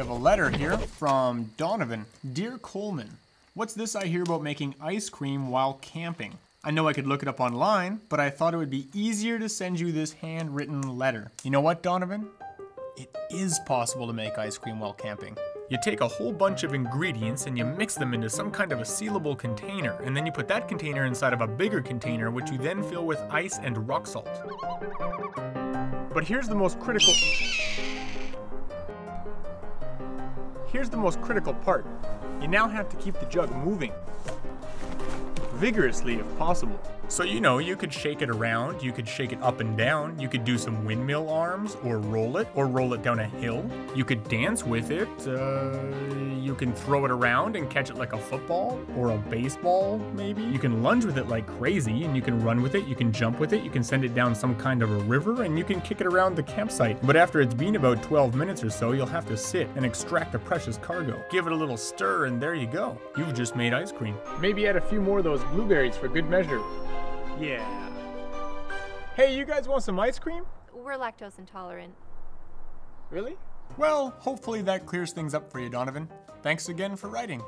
have a letter here from Donovan. Dear Coleman, what's this I hear about making ice cream while camping? I know I could look it up online, but I thought it would be easier to send you this handwritten letter. You know what, Donovan? It is possible to make ice cream while camping. You take a whole bunch of ingredients and you mix them into some kind of a sealable container, and then you put that container inside of a bigger container, which you then fill with ice and rock salt. But here's the most critical. Here's the most critical part. You now have to keep the jug moving. Vigorously if possible. So, you know, you could shake it around, you could shake it up and down, you could do some windmill arms, or roll it, or roll it down a hill. You could dance with it, uh, you can throw it around and catch it like a football, or a baseball, maybe. You can lunge with it like crazy, and you can run with it, you can jump with it, you can send it down some kind of a river, and you can kick it around the campsite. But after it's been about 12 minutes or so, you'll have to sit and extract the precious cargo. Give it a little stir, and there you go. You've just made ice cream. Maybe add a few more of those blueberries for good measure. Yeah. Hey, you guys want some ice cream? We're lactose intolerant. Really? Well, hopefully that clears things up for you, Donovan. Thanks again for writing.